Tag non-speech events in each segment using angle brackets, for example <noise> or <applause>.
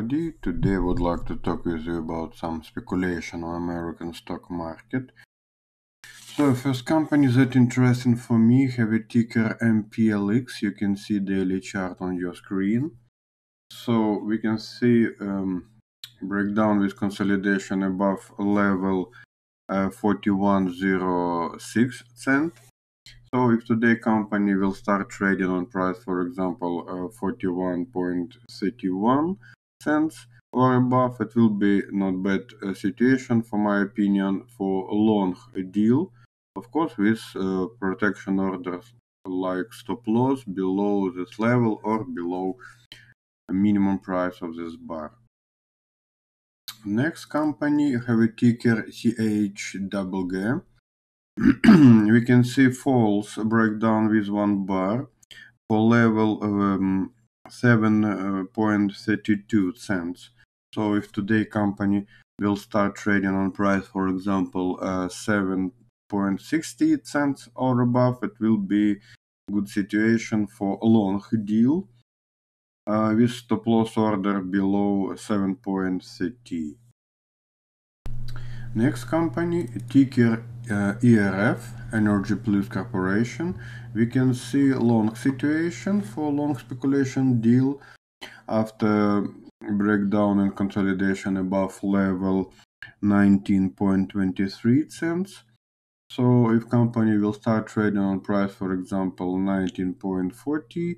Today I would like to talk with you about some speculation on American stock market. So first company that interesting for me have a ticker MPLX. You can see daily chart on your screen. So we can see um, breakdown with consolidation above level uh, 4106 cent. So if today company will start trading on price, for example, uh, 41.31 cents or above, it will be not bad uh, situation for my opinion for a long deal. Of course, with uh, protection orders like stop loss below this level or below minimum price of this bar. Next company have a ticker CHGG. <clears throat> we can see false breakdown with one bar for level um, 7.32 cents. So if today company will start trading on price, for example, uh, 7.60 cents or above, it will be good situation for a long deal uh, with stop loss order below 7.30. Next company, ticker uh, ERF, Enerplus Corporation. We can see long situation for long speculation deal after breakdown and consolidation above level 19.23 cents. So if company will start trading on price, for example, 19.40, uh,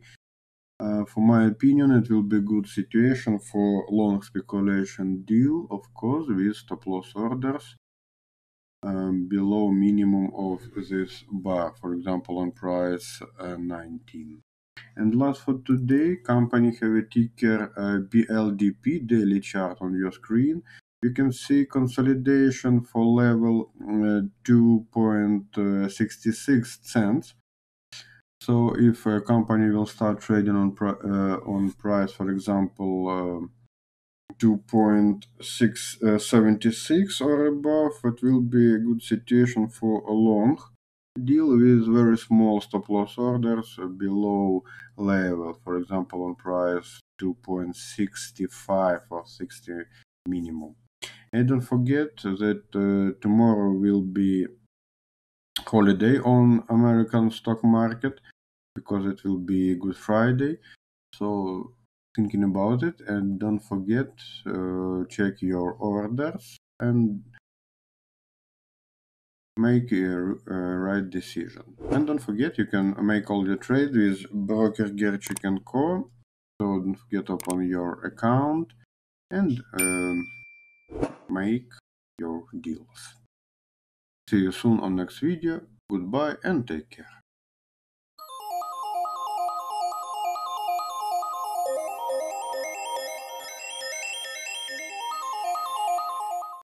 for my opinion, it will be good situation for long speculation deal, of course, with stop loss orders um, below minimum of this bar, for example, on price uh, 19. And last for today, company have a ticker uh, BLDP daily chart on your screen. You can see consolidation for level uh, 2.66 cents so if a company will start trading on uh, on price, for example, uh, 2.676 uh, or above, it will be a good situation for a long deal with very small stop loss orders below level. For example, on price 2.65 or 60 minimum. And don't forget that uh, tomorrow will be holiday on American stock market because it will be Good Friday. So thinking about it and don't forget uh, check your orders and make a, a, right decision. And don't forget you can make all your trade with broker Gerchik and Co. So don't forget open your account and um, make your deals. See you soon on next video. Goodbye and take care.